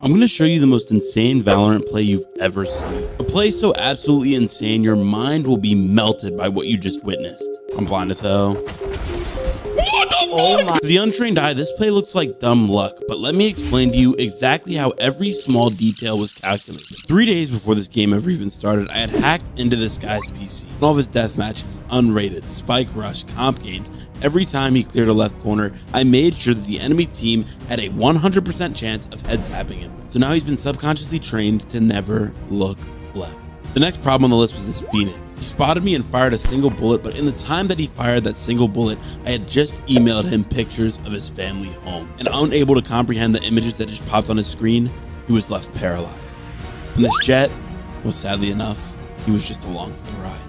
I'm going to show you the most insane Valorant play you've ever seen. A play so absolutely insane, your mind will be melted by what you just witnessed. I'm blind as hell. What the oh fuck? To the untrained eye, this play looks like dumb luck, but let me explain to you exactly how every small detail was calculated. Three days before this game ever even started, I had hacked into this guy's PC. And all of his death matches, unrated, spike rush, comp games, Every time he cleared a left corner, I made sure that the enemy team had a 100% chance of heads tapping him. So now he's been subconsciously trained to never look left. The next problem on the list was this Phoenix. He spotted me and fired a single bullet, but in the time that he fired that single bullet, I had just emailed him pictures of his family home. And unable to comprehend the images that just popped on his screen, he was left paralyzed. And this Jett, well sadly enough, he was just along for the ride.